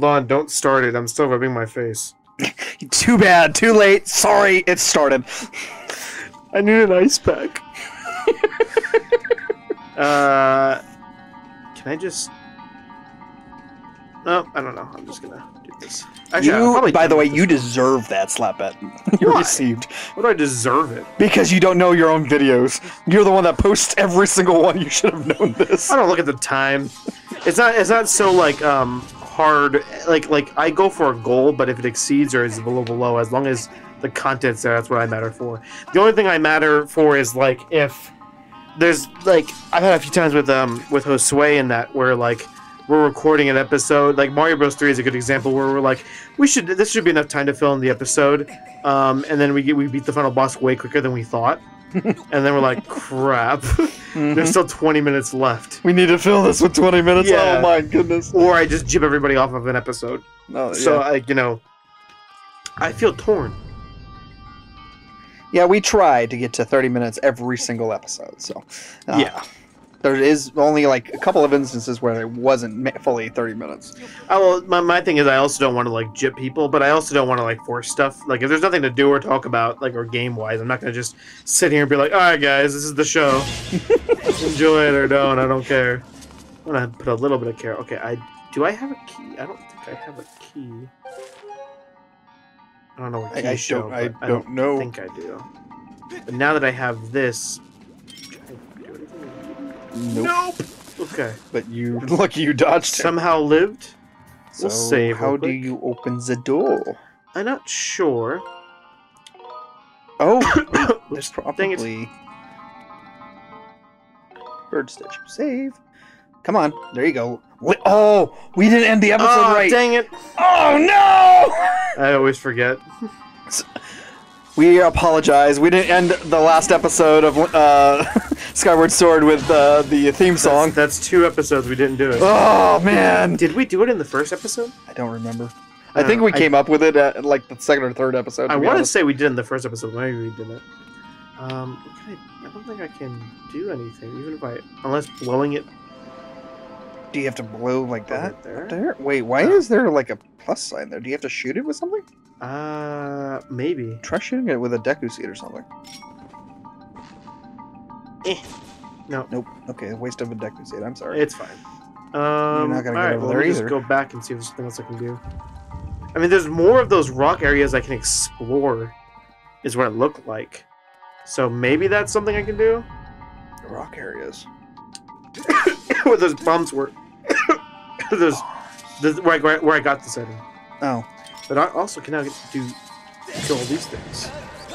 Hold on, don't start it. I'm still rubbing my face. Too bad. Too late. Sorry. It started. I need an ice pack. uh, can I just? No, I don't know. I'm just gonna do this. Actually, you, by the way, you one. deserve that slap bet you Why? received What do I deserve it? because you don't know your own videos. You're the one that posts every single one. You should have known this. I don't look at the time. It's not. It's not so like um hard. Like like I go for a goal, but if it exceeds or is below below, as long as the content's there, that's what I matter for. The only thing I matter for is like if there's like I've had a few times with um with Josue in that where like we're recording an episode like Mario Bros 3 is a good example where we're like we should this should be enough time to fill in the episode um and then we get we beat the final boss way quicker than we thought and then we're like crap Mhm. there's still 20 minutes left We need to fill this with 20 minutes. Yeah. Oh my goodness. or I just jib everybody off of an episode. No, So yeah. I, you know, I feel torn. yeah, we try to get to 30 minutes every single episode. So uh, Yeah. There is only like a couple of instances where it wasn't fully 30 minutes. Oh, well, my, my thing is I also don't want to like jip people, but I also don't want to like force stuff. Like if there's nothing to do or talk about, like or game wise, I'm not gonna just sit here and be like, all right, guys, this is the show. Enjoy it or don't. I don't care. I'm gonna put a little bit of care. Okay, I do. I have a key. I don't think I have a key. I don't know what I, key I show. don't, I but don't know. I think I do. But now that I have this, can I do anything? Nope. Okay. But you, lucky you dodged it. Somehow lived. So we'll save how do you open the door? I'm not sure. Oh, there's probably birds that you save. Come on, there you go. Oh, we didn't end the episode oh, right. dang it! Oh no! I always forget. We apologize. We didn't end the last episode of uh, Skyward Sword with uh, the theme song. That's, that's two episodes we didn't do it. Oh man, Did we do it in the first episode? I don't remember. I I think we I- came up with it at like the second or third episode. I want to say we did in the first episode. Maybe we didn't. Um, I, I don't think I can do anything, even if I, unless blowing it Do you have to blow like that? there. There? Wait, why is there like a plus sign there? Do you have to shoot it with something? Uh, maybe. Try shooting it with a Deku seed or something. No, Nope. Okay, waste of a Deku seed. I'm sorry. it's fine. Um, not gonna get alright, over well, there let me just go back and see if there's something else I can do. I mean, there's more of those rock areas I can explore, is what it looked like. So maybe that's something I can do. rock areas. where those bombs were. those, where, I, where I- where I got the setting. Oh, But I also can now get to do, do all these things.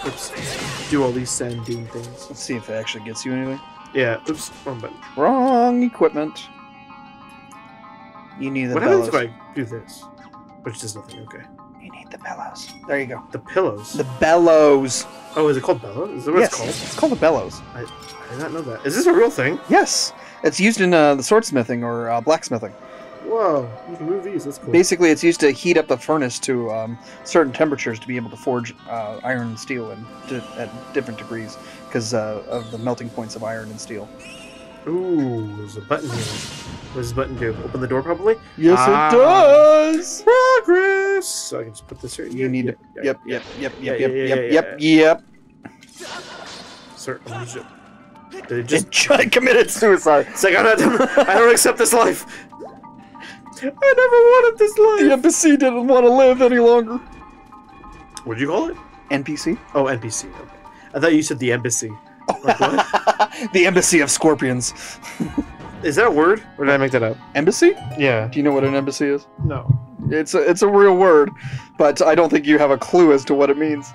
Oops. Do all these sand dune things. let's see if it actually gets you anything. Yeah. Oops. Wrong button. Wrong equipment. You need the what bellows. happens if I do this? Which does nothing. Okay. You need the bellows. There you go. The pillows. The bellows. oh, is it called bellows? Is that what yes, it's called? it's called the bellows. I did not know that. Is this a real thing? Yes, it's used in uh, the swordsmithing or uh, blacksmithing. Whoa. You can move these. That's cool. Basically, it's used to heat up the furnace to um, certain temperatures to be able to forge uh, iron and steel in, di- at different degrees because uh, of the melting points of iron and steel. Ooh, there's a button here. What does this button do? Open the door, probably? Yes, Ah. it does. Progress! So I can just put this here. You need to. Yep, yep, yep, Yeah, yep, yeah, yep, yeah, yep, yeah, yep, yep. Sir, just- Did it just It committed suicide. It's like I'm not. I don't accept this life. I never wanted this life. The life. NPC didn't want to live any longer. What'd you call it? NPC? Oh, NPC. Okay. I thought you said the embassy. Like what? the Embassy of Scorpions. Is that a word, or did I make that up? Embassy? Yeah. Do you know what an embassy is? No. It's a, it's a real word, but I don't think you have a clue as to what it means.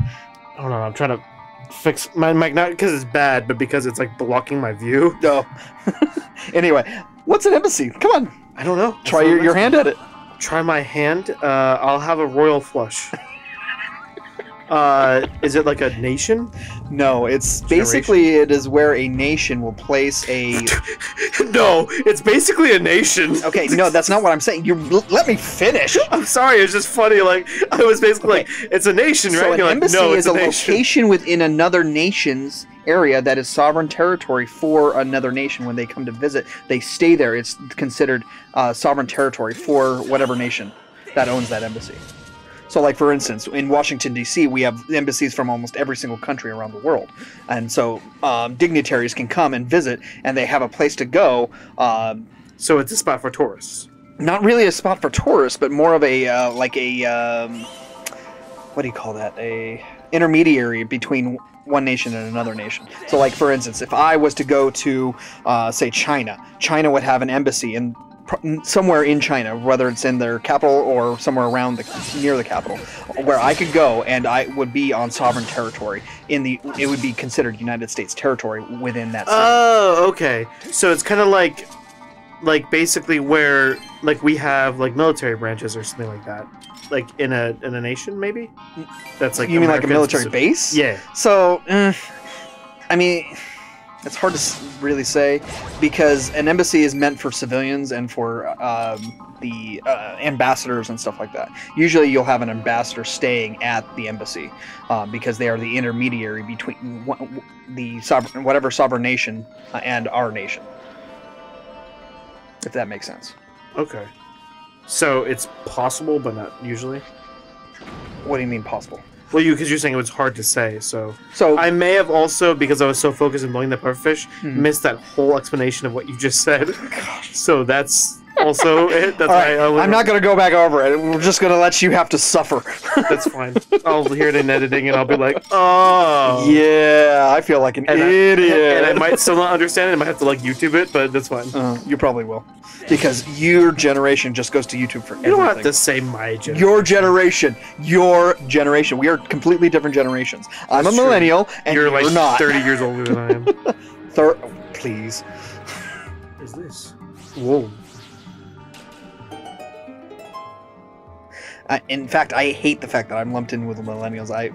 Hold on. I'm trying to fix my mic, not because it's bad, but because it's like blocking my view. No. Oh. anyway, what's an embassy? Come on, I don't know. try your, your hand at it. Try my hand. Uh, I'll have a royal flush. uh, is it like a nation? No, it's Generation. basically it is where a nation will place a. no, it's basically a nation. Okay, no, that's not what I'm saying. You let me finish. I'm sorry, it's just funny. Like I was basically like, it's a nation, right? So an You're like, embassy no, is it's a, a, nation. location within another nation's area that is sovereign territory for another nation. When they come to visit, they stay there. It's considered uh, sovereign territory for whatever nation. that owns that embassy. So, like for instance, in Washington D.C., we have embassies from almost every single country around the world, and so um, dignitaries can come and visit, and they have a place to go. Um, So it's a spot for tourists. not really a spot for tourists, but more of a uh, like a um, what do you call that? A intermediary between one nation and another nation. So, like for instance, if I was to go to uh, say China, China would have an embassy in pr- somewhere in China, whether it's in their capital or somewhere around the near the capital, where I could go and I would be on sovereign territory. In the it would be considered United States territory within that. State. Oh, okay. So it's kind of like, like basically where like we have like military branches or something like that, like in a in a nation maybe. That's like you mean like a military specific- base? Yeah. So, eh, I mean, it's hard to really say because an embassy is meant for civilians and for um, the uh, ambassadors and stuff like that. Usually, you'll have an ambassador staying at the embassy um, because they are the intermediary between the sovereign, whatever sovereign nation uh, and our nation. If that makes sense. Okay. So it's possible, but not usually. What do you mean possible? Well, you because you're saying it was hard to say. So So I may have also because I was so focused on blowing the pufferfish, Mhm. missed that whole explanation of what you just said. So that's also it. That's All right, why I. I'm not going to go back over it. We're just going to let you have to suffer. That's fine. I'll hear it in editing, and I'll be like, oh. Yeah, I feel like an And I, idiot. and I might still not understand it. I might have to like YouTube it, but that's fine. Uh, you probably will, because your generation just goes to YouTube for You don't have to say my generation. Your generation, your generation. We are completely different generations. I'm That's a true. millennial, and You're you're, like not. 30 years older than I am. Thir- please. is this? Whoa. I, in fact, I hate the fact that I'm lumped in with the millennials. I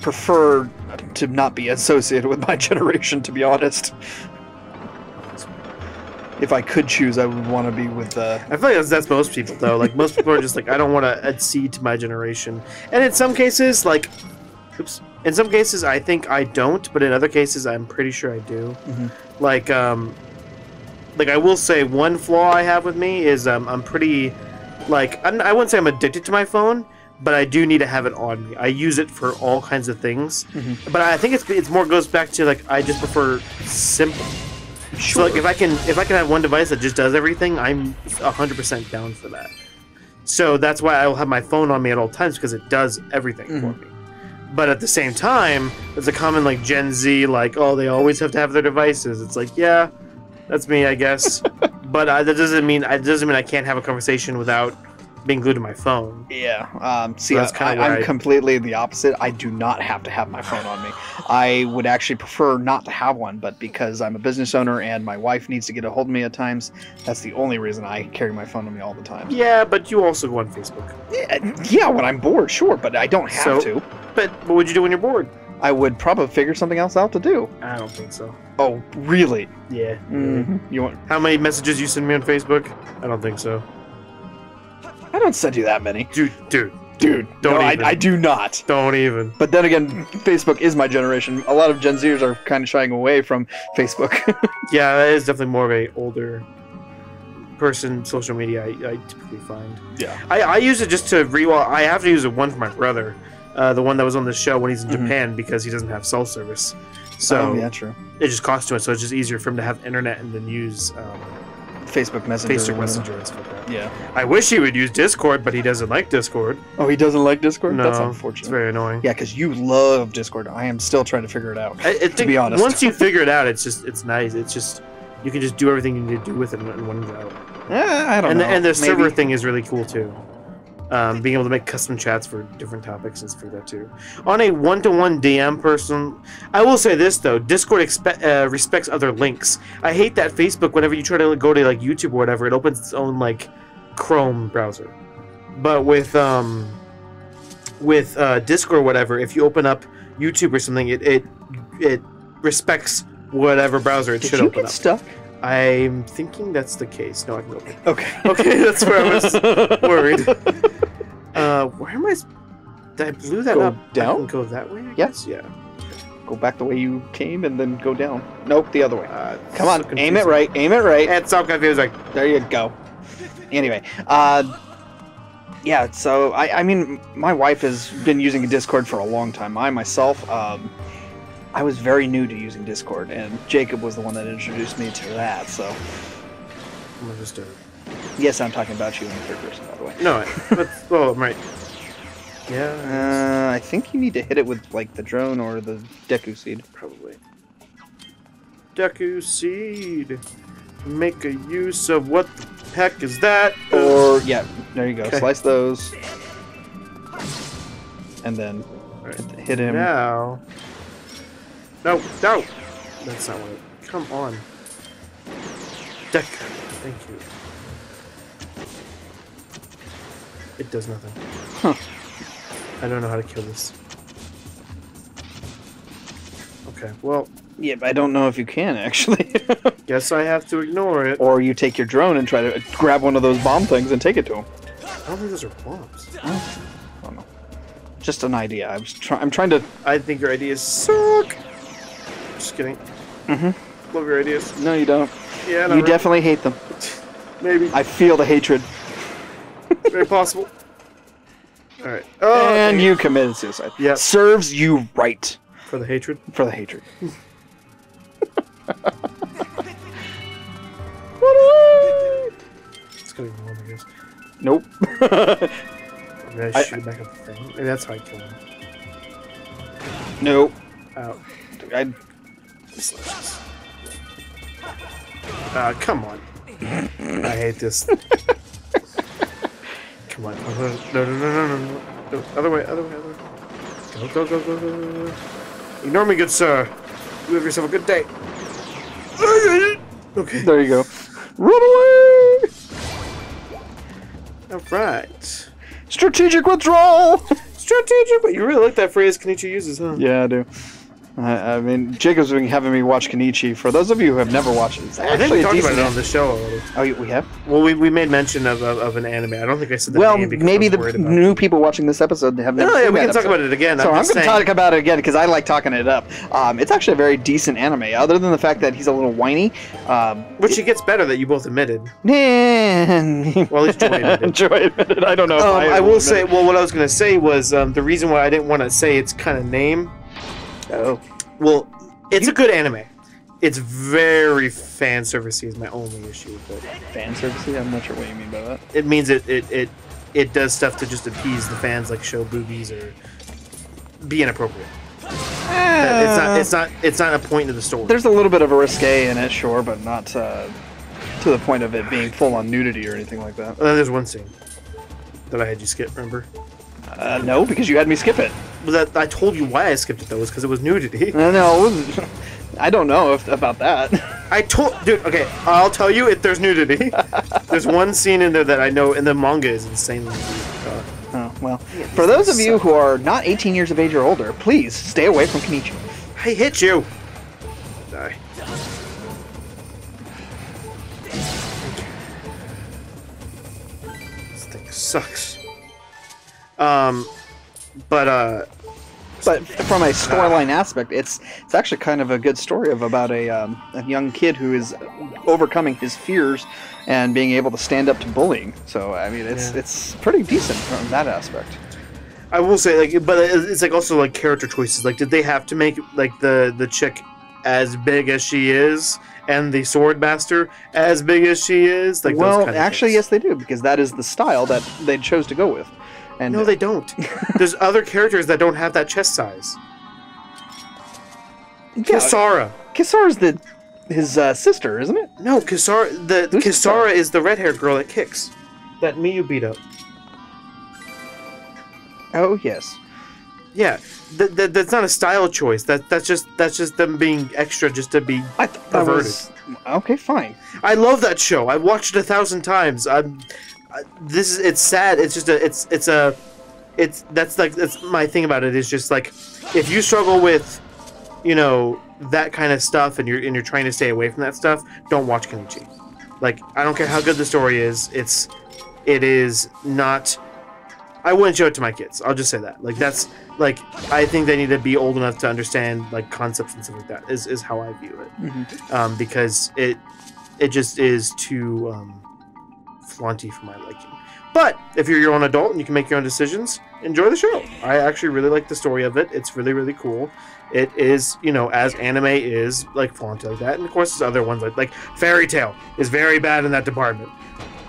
prefer to not be associated with my generation, to be honest. If I could choose, I would want to be with uh, I feel like that's, that's most people though. Like most people are just like, I don't want to accede to my generation. And in some cases, like, oops. In some cases, I think I don't, but in other cases, I'm pretty sure I do. Mhm. Like, um, like I will say one flaw I have with me is um, I'm pretty, like, I'm, I wouldn't say I'm addicted to my phone, but I do need to have it on me. I use it for all kinds of things, Mhm. but I think it's it's more goes back to like I just prefer simple. So like if I can if I can have one device that just does everything, I'm hundred percent down for that. So that's why I will have my phone on me at all times because it does everything for Mhm. me. But at the same time, there's a common like Gen Z like oh they always have to have their devices. It's like yeah, that's me I guess. but uh, that doesn't mean it doesn't mean I can't have a conversation without being glued to my phone. Yeah. Um, see, That's I, why I'm I- completely the opposite. I do not have to have my phone on me. I would actually prefer not to have one, but because I'm a business owner and my wife needs to get a hold of me at times, that's the only reason I carry my phone on me all the time. Yeah, but you also go on Facebook. Yeah, yeah when I'm bored, sure, but I don't have So- to. But what would you do when you're bored? I would probably figure something else out to do. I don't think so. Oh, really? Yeah. Mhm. You want? How many messages you send me on Facebook? I don't think so. I don't send you that many, Dude, dude, dude. Don't no, I, even. I do not. don't even. But then again, Facebook is my generation. A lot of Gen Zers are kind of shying away from Facebook. Yeah, that is definitely more of a older person social media. I, I typically find. yeah. I, I use it just to re. Well, I have to use it one for my brother, uh, the one that was on the show when he's in Mhm. Japan because he doesn't have cell service. So oh, yeah, true. it just costs too much. So it's just easier for him to have internet and then use um, Facebook Messenger. Facebook. Messenger and stuff like that. Yeah. I wish he would use Discord, but he doesn't like Discord. Oh, he doesn't like Discord. No, That's it's unfortunate. very annoying. Yeah, because you love Discord. I am still trying to figure it out. I, I think be honest. once you figure it out, it's just it's nice. It's just you can just do everything you need to do with it in, one go. Yeah, I don't And know. the, and the server thing is really cool too. Um, being able to make custom chats for different topics and stuff like that too. On a one-to-one DM person, I will say this though: Discord uh, respects other links. I hate that Facebook, whenever you try to go to like YouTube or whatever, it opens its own like Chrome browser. But with um, with uh, Discord or whatever, if you open up YouTube or something, it it, it respects whatever browser it Did should you open get up. stuck? I'm thinking that's the case. No, I can go. Okay. Okay, that's where I was worried. Uh, where am I? I blew that Go up? Down? go that way. Yes. Yeah. Yeah. Go back the way you came and then go down. Nope, the other way. Uh, Come on, so aim it right. Aim it right. It's so confused. Like, There you go. Anyway, uh, yeah, so I, I mean, my wife has been using Discord for a long time. I myself, um, I was very new to using Discord, and Jacob was the one that introduced me to that. So, I'm gonna just do it. yes, I'm talking about you in the third person, by the way. No, but oh, I'm right. Yeah, Uh, I think you need to hit it with like the drone or the Deku seed. probably. Deku seed. Make a use of what the heck is that? Or yeah, there you go. Okay. Slice those, and then Alright. hit, him. Now. No, no! That's not what it. Come on. Deck. Thank you. It does nothing. Huh. I don't know how to kill this. Okay, well, Yeah, but I don't know if you can actually. guess I have to ignore it. or you take your drone and try to grab one of those bomb things and take it to him. I don't think those are bombs. I don't know. Just an idea. I was try- I'm trying to. I think your ideas suck. Just kidding. Mm-hmm. Love your ideas. No, you don't. Yeah, You definitely hate them. maybe. I feel the hatred. Very possible. Alright. Oh, and you committed suicide. Yeah. Serves you right For the hatred. for the hatred. It's gonna be one, I guess. nope. Maybe I I- shoot back at the thing. Maybe that's how I kill him. nope. Out. I, Slashes. Uh, come on. I hate this. come on. Uh-huh. No, no, no, no, no, no. no. Other way, other way, other way. Go, go, go, go, go, go, go. Ignore me, good sir. You have yourself a good day. Okay. there you go. Run away! Alright. Strategic withdrawal! Strategic, but you really like that phrase Kenichi uses, huh? yeah, I do. I, I mean, Jacob's been having me watch Kenichi. For those of you who have never watched it, it's I think we a talked about it on the show already. Oh, we have. Well, we, we made mention of, of, of an anime. I don't think I said the Well, name because maybe I the was worried about new people watching this episode have never No, yeah, we that can talk about it again. So I'm, just going to talk about it again because I like talking it up. Um, it's actually a very decent anime, other than the fact that he's a little whiny. Um, Which it gets better that you both admitted. Well, at least Joy admitted. Joy admitted. I don't know. if Um, I will admitted. say, well, what I was going to say was um, the reason why I didn't want to say its kind of name. Oh. Well, it's a good anime. It's very fan servicey is my only issue with it. Fan servicey? I'm not sure what you mean by that. It means it it, it it does stuff to just appease the fans, like show boobies or be inappropriate. it's not it's not it's not a point of the story. There's a little bit of a risque in it, sure, but not uh, to the point of it being full on nudity or anything like that. And then there's one scene that I had you skip. Remember? Uh, no, because you had me skip it. That I told you why I skipped it though was because it was nudity. No, it was- I don't know if, about that. I told, dude. Okay, I'll tell you if there's nudity. there's one scene in there that I know, and the manga is insanely. Uh, Oh, well, for those of you who are not 18 years of age or older, please stay away from Kenichi. I hit you. Die. This thing sucks. Um, but uh, But from a storyline aspect, it's it's actually kind of a good story of about a, um, a young kid who is overcoming his fears and being able to stand up to bullying. So I mean, it's Yeah. it's pretty decent from that aspect. I will say like, but it's like also like character choices. Like, did they have to make like the the chick as big as she is, and the sword master as big as she is? Like, those well, kind of actually, things. yes, they do because that is the style that they chose to go with. And No, they don't. There's other characters that don't have that chest size. yeah, Kisara. Kisara's the his uh, sister, isn't it? No, Kisara. The Who's Kisara Kisara? is the red-haired girl that kicks. That Miu beat up. Oh yes. Yeah, th- th- that's not a style choice. That that's just that's just them being extra just to be. I Perverted. was okay. Fine. I love that show. I watched it a thousand times. I'm. This is it's sad. It's just a it's it's a it's that's like that's my thing about it is just like if you struggle with you know that kind of stuff and you're and you're trying to stay away from that stuff, don't watch Kenichi. Like I don't care how good the story is. It's it is not. I wouldn't show it to my kids. I'll just say that. Like that's like I think they need to be old enough to understand like concepts and stuff like that. Is is how I view it Mhm. um, because it it just is too um, flaunty for my liking. But if you're your own adult and you can make your own decisions, enjoy the show. I actually really like the story of it. It's really really cool. It is, you know, as anime is like font like that, and of course there's other ones like like Fairy Tail is very bad in that department.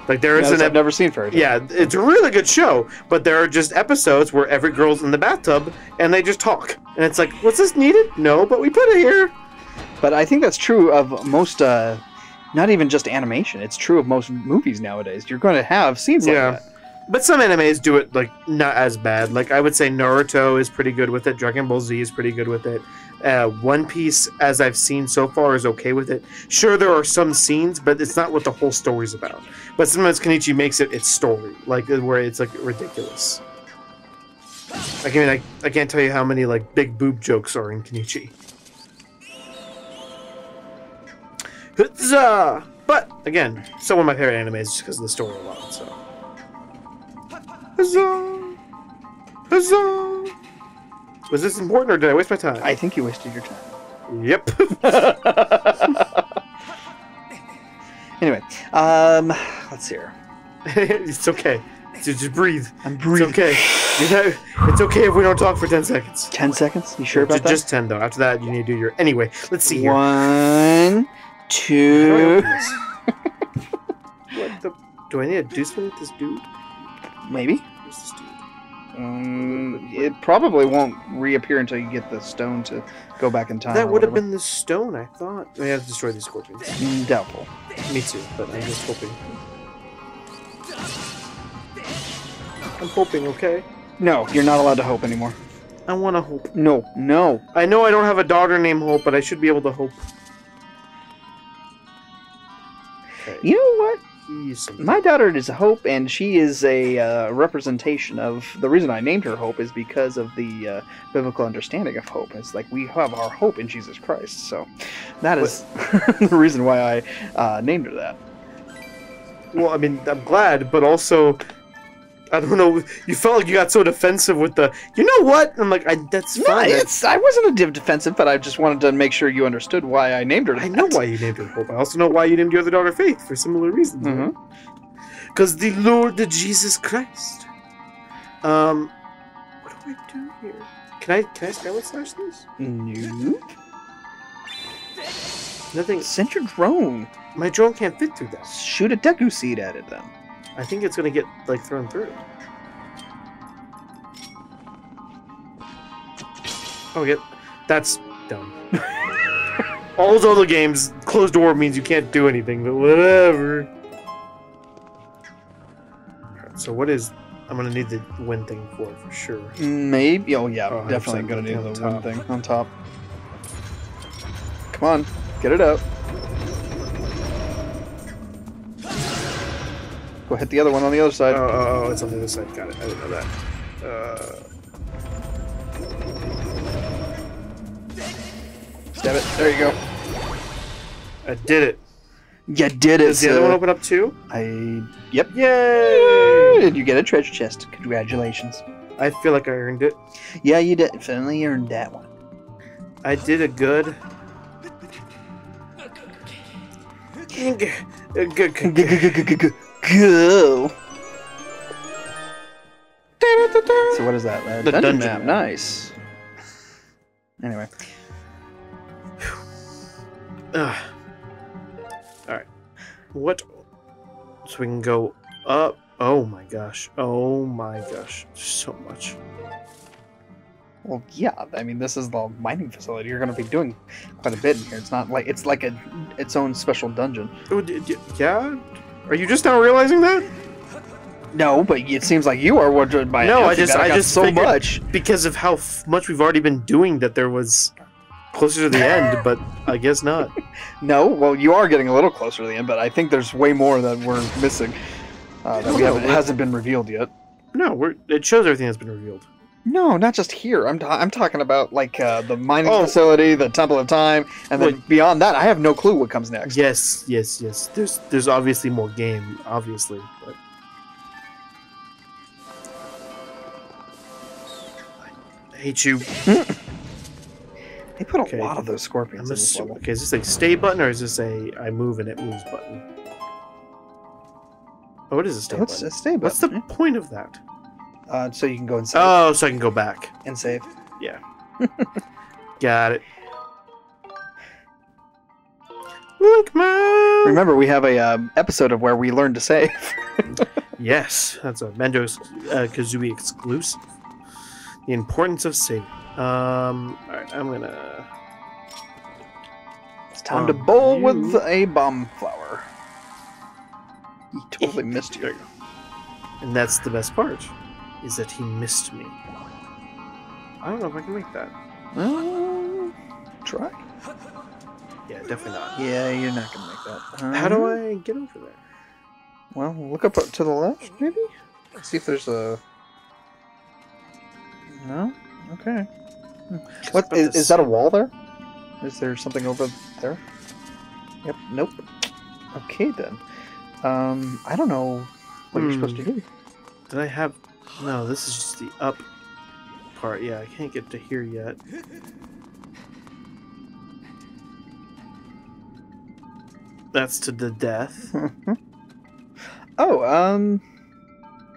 Like there is Yes, an I've never seen Fairy Tail. yeah, it's a really good show, but there are just episodes where every girl's in the bathtub and they just talk. And it's like, was this needed? No, but we put it here. But I think that's true of most, uh, not even just animation. It's true of most movies nowadays. You're going to have scenes Yeah. like that. But some animes do it like not as bad. Like I would say Naruto is pretty good with it. Dragon Ball Z is pretty good with it. Uh, One Piece, as I've seen so far, is okay with it. Sure, there are some scenes, but it's not what the whole story's about. But sometimes Kenichi makes it its story, like where it's like ridiculous. Like, I mean, I, I can't tell you how many like big boob jokes are in Kenichi. Huzzah! But again, still one of my favorite animes just because of the story alone. So. Huzzah! Huzzah! Was this important or did I waste my time? I think you wasted your time. Yep. Anyway, um, let's see here. it's okay. Just, just breathe. I'm breathing. It's okay. You know, it's okay if we don't talk for 10 seconds. Ten seconds. You sure about Ju- that? Just 10 though. After that, you need to do your. Anyway, let's see here. One, How do I two. what the? Do I need to do something with this dude? Maybe. Who's this dude? Um, it probably won't reappear until you get the stone to go back in time. that would have been the stone, I thought. I have to destroy these scorpions. Doubtful. Me too, but I'm just hoping. I'm hoping, okay? No, you're not allowed to hope anymore. I want to hope. No, no. I know I don't have a daughter named Hope, but I should be able to hope. Okay. You know what? My daughter is Hope, and she is a uh, representation of the reason I named her Hope is because of the uh, biblical understanding of hope. It's like we have our hope in Jesus Christ. So that is the reason why I uh, named her that. Well, I mean, I'm glad, but also, I don't know. You felt like you got so defensive with the. You know what? I'm like, I, that's No, fine. it's I wasn't a div defensive, but I just wanted to make sure you understood why I named her. I know why you named her Hope. I also know why you named your other daughter Faith for similar reasons. Because the Lord the Jesus Christ. Um, what do I do here? Can I can I skyward slash this? No. Nothing. Send your drone. My drone can't fit through that. Shoot a Deku seed at it then. I think it's gonna get like thrown through. Oh, yeah, that's dumb. All those other games, closed door means you can't do anything, but whatever. So what is? I'm gonna need the win thing for it for sure. Maybe. Oh yeah, Oh, definitely gonna need the top. thing on top. Come on, get it out. Go hit the other one on the other Oh, side. oh, oh, it's on the other side. Got it. I didn't know that. Uh, Stab it. There you go. I did it. You did it. Does the other one open up too? I. Yep. Yay! Did you get a treasure chest? Congratulations. I feel like I earned it. Yeah, you did. Finally earned that one. I did a good good. Go. So what is that? Uh, The dungeon, dungeon map. map. Nice. Anyway, Ugh. Alright. What? So we can go up. Oh my gosh. Oh my gosh. So much. well, yeah. I mean, this is the mining facility. You're going to be doing quite a bit in here. It's not like it's like a its own special dungeon. Oh, yeah? Are you just now realizing that? No, but it seems like you are wondering by No, I just- I just so much. Because of how f- much we've already been doing that there was closer to the end, but I guess not. No, well, you are getting a little closer to the end, but I think there's way more that we're missing uh, that we haven't, hasn't been revealed yet. No, we're, it shows everything that's been revealed. No, not just here. I'm, I'm talking about like uh, the mining Oh. facility, the Temple of Time, and then Wait. beyond that, I have no clue what comes next. Yes, yes, yes. There's there's obviously more game, obviously, but I hate you. They put a Okay. lot of those scorpions in this level. Okay, is this a stay button or is this a I move and it moves button? Oh, it is a stay What's button. a stay What's the button? point of that? Uh, so you can go and save. Oh, so I can go back. and save. Yeah. Got it. Look, man. Remember, we have a um, episode of where we learn to save. Yes, that's a Banjo uh, Kazooie exclusive. The importance of saving. Um, all right, I'm gonna. It's time to Um, bowl you- with a bomb flower. He totally missed There you. you go. And that's the best part, is that he missed me. I don't know if I can make that. Uh, try. Yeah, definitely not. Yeah, you're not gonna make that. How do Uh, I get over there? Well, look up to the left, maybe. See if there's a. No. Okay. What About is, that a wall there? Is there something over there? Yep. Nope. Okay then. Um, I don't know what you're supposed to Hmm. do. Did I have? No, this is just the up part. Yeah, I can't get to here yet. That's to the death. oh, um,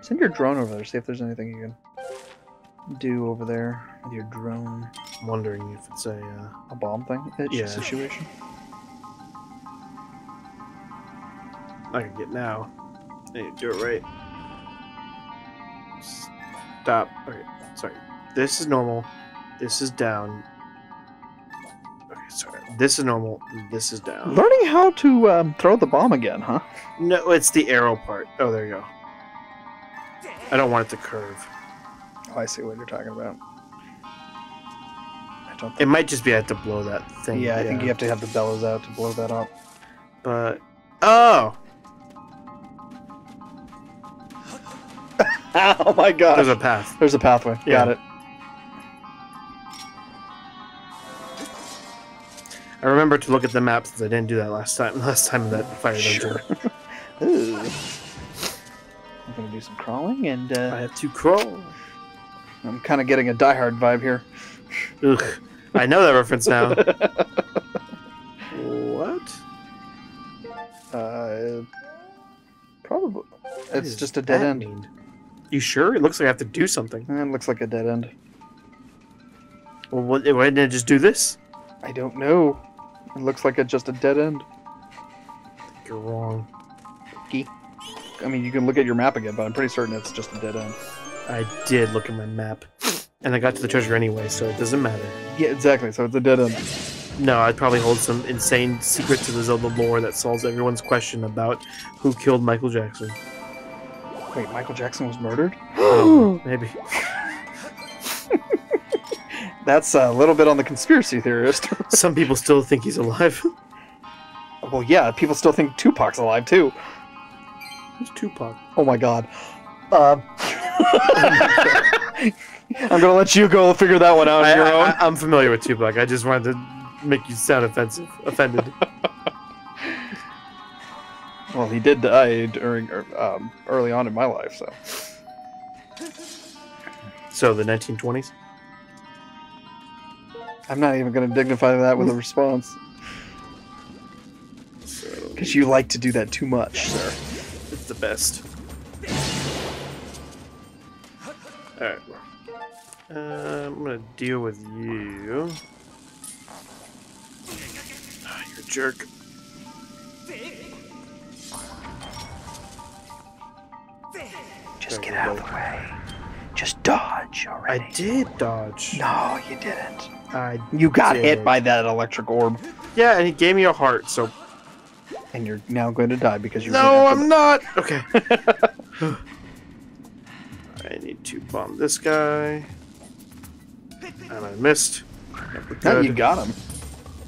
send your drone over there. See if there's anything you can do over there with your drone. I'm wondering if it's a. Uh, A bomb thing Yeah. situation. I can get now. I need to do it right. Stop. Okay, sorry. This is normal. This is down. Okay, sorry. This is normal. This is down. Learning how to um, throw the bomb again, huh? No, it's the arrow part. Oh, there you go. I don't want it to curve. Oh, I see what you're talking about. I don't. It might just be I have to blow that thing. yeah, I think you have to have the bellows out to blow that up. But oh, oh my god! there's a path. There's a pathway. Yeah. Got it. I remember to look at the map since I didn't do that last time. Last time that fire dungeon. Sure. Ooh. I'm gonna do some crawling, and I uh, have to crawl. I'm kind of getting a Die Hard vibe here. Ugh. I know that reference now. what? Uh, probably. What It's just a dead end. mean? You sure? It looks like I have to do something. Eh, It looks like a dead end. Well, what, why didn't I just do this? I don't know. It looks like it's just a dead end. You're wrong. I mean, you can look at your map again, but I'm pretty certain it's just a dead end. I did look at my map, and I got to the treasure anyway, so it doesn't matter. Yeah, exactly. So it's a dead end. No, I'd probably hold some insane secret to the Zelda lore that solves everyone's question about who killed Michael Jackson. Wait, Michael Jackson was murdered? Um, maybe. That's a little bit on the conspiracy theorist. Some people still think he's alive. well, yeah, people still think Tupac's alive too. Who's Tupac? Oh my god. Uh, I'm gonna let you go figure that one out I, on your own. I, am familiar with Tupac. I just wanted to make you sound offensive, offended. Well, he did die during er, um, early on in my life, so So the 1920s. I'm not even gonna dignify that with a response So because you like to do that too much, sir. it's the best. All right. Uh, I'm gonna deal with you. Ah, you're a jerk. Just get out of the way. Just dodge already. I did dodge. No, you didn't. I You got did. hit by that electric orb, yeah, and he gave me a heart. So and you're now going to die because you. no, I'm not. Okay. I need to bomb this guy, and I missed. No, you got him.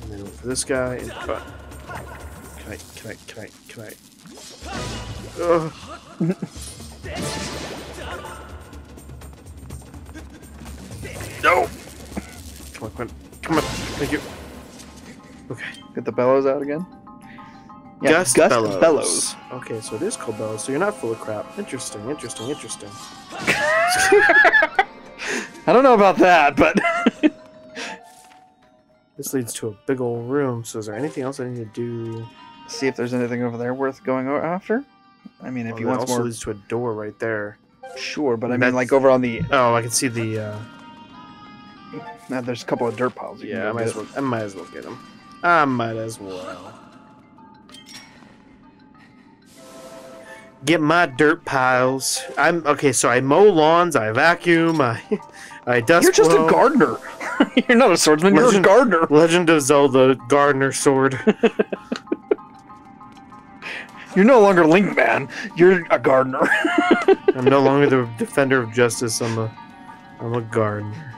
And then for this guy, and but can I? Can I? Can I? Can I? Ugh. no! Come on, come on, come on! Thank you. Okay. Get the bellows out again. Yeah, Gust, Gust bellows. bellows. Okay, so it is called bellows. So you're not full of crap. Interesting, interesting, interesting. I don't know about that, but This leads to a big old room. So is there anything else I need to do? see if there's anything over there worth going after. I mean, if Oh, he that wants also leads to a door right there. sure. But I mean, That's- like over on the, Oh, I can see the. Uh, uh, there's a couple of dirt piles. yeah, I might as well. I might as well get them. I might as well. Get my dirt piles. I'm okay. So I mow lawns. I vacuum. I, I dust. You're just blow. a gardener. you're not a swordsman. You're a Legend- gardener. Legend of Zelda Gardener Sword. You're no longer Link Man. You're a gardener. I'm no longer the defender of justice. I'm a, I'm a gardener.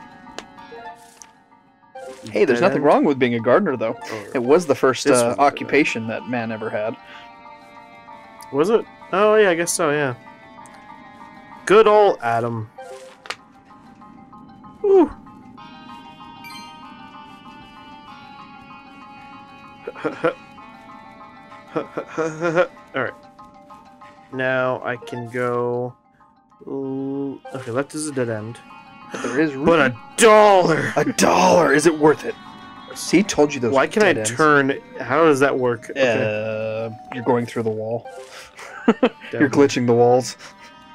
Hey, there's nothing wrong with being a gardener, though. or- It was the first uh, occupation that man ever had. Was it? Oh yeah, I guess so. Yeah. Good old Adam. Whew. All right. Now I can go. Ooh, Okay, left is a dead end. But there is But a dollar. a dollar. Is it worth it? See, told you those. Why can I ends. turn? How does that work? Okay. Uh, you're going through the wall. You're glitching the walls.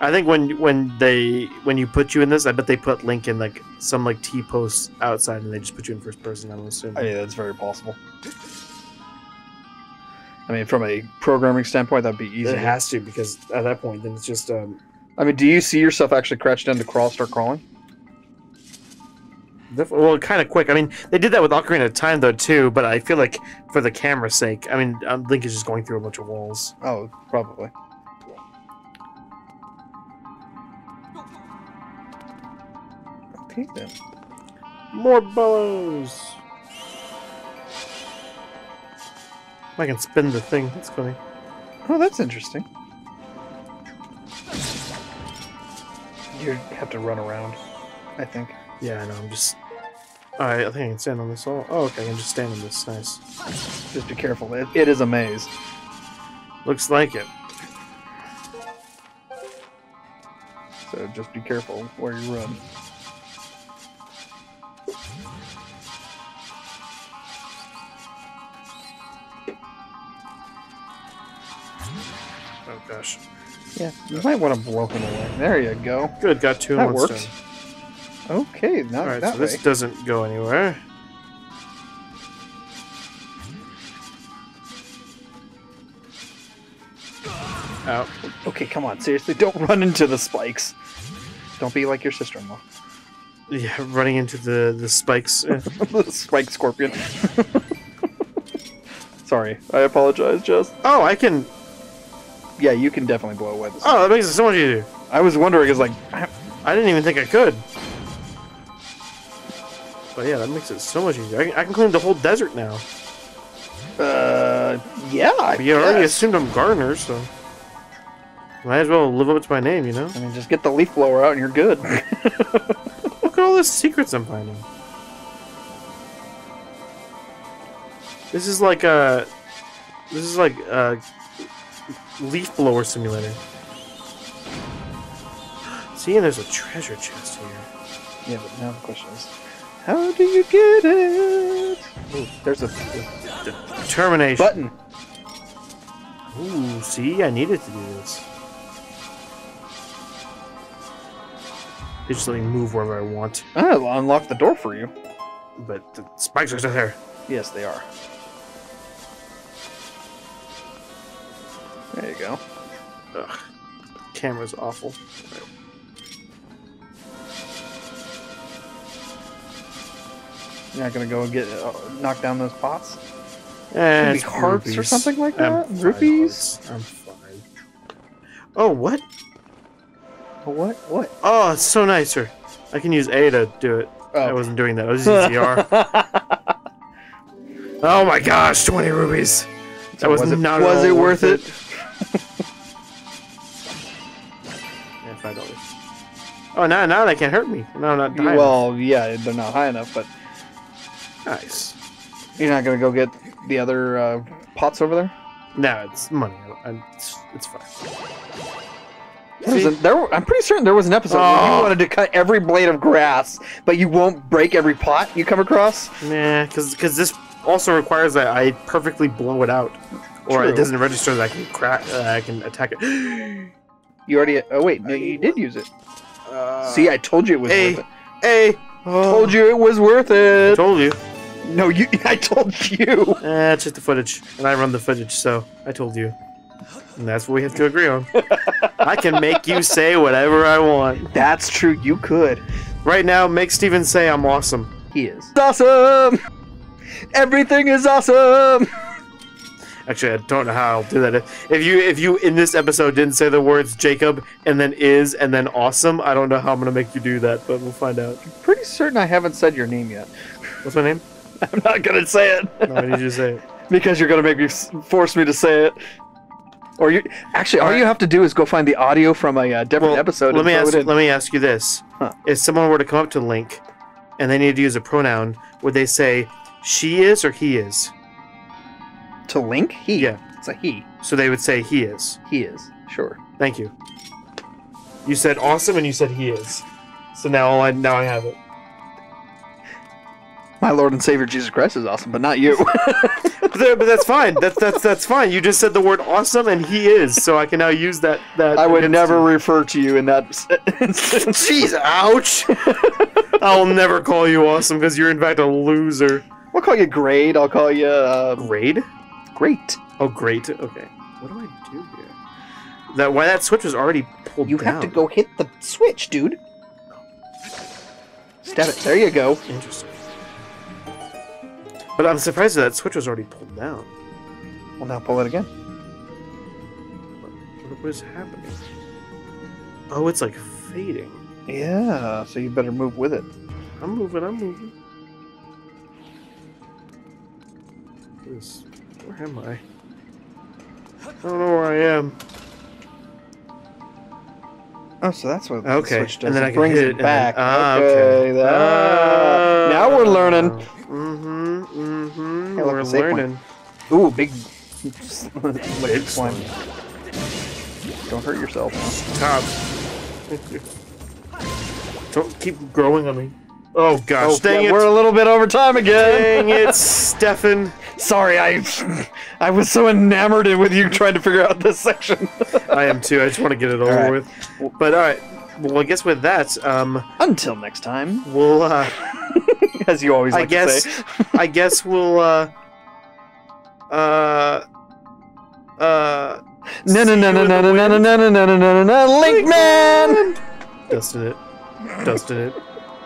I think when when they when you put you in this, I bet they put Link in like some like T posts outside, and they just put you in first person. I'm assuming. I mean, that's very possible. I mean, from a programming standpoint, that'd be easy. it has to because at that point, then it's just um. I mean, do you see yourself actually crouch down to crawl, start crawling? Well, kind of quick. I mean, they did that with Ocarina of Time though too, but I feel like for the camera's sake, I mean, um, Link is just going through a bunch of walls. Oh, probably. Okay then. More bows. I can spin the thing. That's funny. Oh, that's interesting. You have to run around, I think. Yeah, I know. I'm just. All right, I think I can stand on this. Oh, oh okay. I can just stand on this. Nice. Just be careful. It, it is a maze. Looks like it. So just be careful where you run. Oh gosh. Yeah, you might want to blow him away. There you go. Good, got two That works. stone. Okay, not All right, that so this way. doesn't go anywhere. Out. Okay, come on. Seriously, don't run into the spikes. Don't be like your sister-in-law. Yeah, running into the the spikes. The spike scorpion. Sorry, I apologize, Jess. oh, I can. Yeah, you can definitely blow away the. Oh, that makes it so much easier. I was wondering, is like, I- I didn't even think I could. But yeah, that makes it so much easier. I can, I can claim the whole desert now. uh, yeah. I But you already assumed I'm Gardener, so might as well live up to my name, you know. I mean, just get the leaf blower out and you're good. Look at all the secrets I'm finding. This is like a. This is like a leaf blower simulator. See, and there's a treasure chest here. yeah, but now the question is, how do you get it? Ooh, there's a Determination. button. Ooh, see, I needed to do this. They just let me move wherever I want, ah, I'll unlock the door for you. but the spikes are still there. Yes, they are. There you go. Ugh, camera's awful. You're not gonna go and get uh, knock down those pots. Eh, Maybe hearts or something like I'm that? fine, Rupees? I'm fine. Oh, what? Oh, what? What? Oh, it's so nice, sir. I can use A to do it. I Oh. wasn't doing that. I was using ZR. oh my gosh, 20 rubies. That was, was it, not was it worth it? Yeah, five dollars. Oh, now now they can't hurt me. No, I'm not dying. Well, yeah, they're not high enough, but nice. you're not gonna go get the other uh, pots over there. No, it's money. I, I, it's, it's fine. See? there I'm pretty certain there was an episode where Oh. you wanted to cut every blade of grass, but you won't break every pot you come across. Nah, because this also requires that I perfectly blow it out. or True. it doesn't register that I can crack. Uh, I can attack it. You already. Oh wait, no, you did use it. Uh, See, I told you it was worth it. hey, oh, Told you it was worth I it. told you. No, you. I told you. Eh, it's just the footage, and I run the footage, so I told you. And that's what we have to agree on. I can make you say whatever I want. That's true. You could. Right now, make Steven say I'm awesome. He is. Awesome. Everything is awesome. Actually, I don't know how I'll do that. If you if you in this episode didn't say the words Jacob and then is and then awesome, I don't know how I'm gonna make you do that, but we'll find out. Pretty certain I haven't said your name yet. What's my name? I'm not gonna say it No, I need you to say it. because you're gonna make me force me to say it. Or you actually, all you have to do is go find the audio from a uh, different Well, episode. let me ask. Let me ask you this: Huh. If someone were to come up to Link, and they needed to use a pronoun, would they say she is or he is? to Link. He. Yeah. It's a he. So they would say he is. He is. Sure. Thank you. You said awesome, and you said he is. So now I now I have it. My Lord and Savior Jesus Christ is awesome, but not you. But, but that's fine. That's that's that's fine. You just said the word awesome, and he is. So I can now use that. That I would never refer to you in that. Jeez, ouch! I'll never call you awesome because you're in fact a loser. I'll call you Grade. I'll call you uh, Grade? Great. Oh, great. Okay. What do I do here? That why that switch was already pulled You down. have to go hit the switch, dude. Stab it. There you go. Interesting. But I'm surprised that, that switch was already pulled down. Well, now pull it again. What what is happening? Oh, it's like fading. Yeah, so you better move with it. I'm moving. I'm moving. Where am I? I don't know where I am. Oh, so that's what Okay, the switch does. and then it I can brings it and then- back. ah, okay. okay. that- Ah, now we're learning. Mm-hmm. Mm-hmm. Hey, look, we're a save point. learning. Ooh, big. Big slime. Don't hurt yourself. Top. Don't keep growing on me. Oh gosh, Oh, dang yeah, it! we're a little bit over time again. Dang it, Stefan. Sorry, I I was so enamored with you trying to figure out this section. I am too. I just want to get it over All right. with. But all right. Well, I guess with that, um, Until next time, we'll. Uh, as you always like I guess. to say. I guess we'll. Uh. Uh. Uh. No, no, no, no, no, no, no, no, no, no, no, no, no, no, Link Man! Dusting it. Dusting it.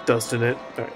Dusting it. All right.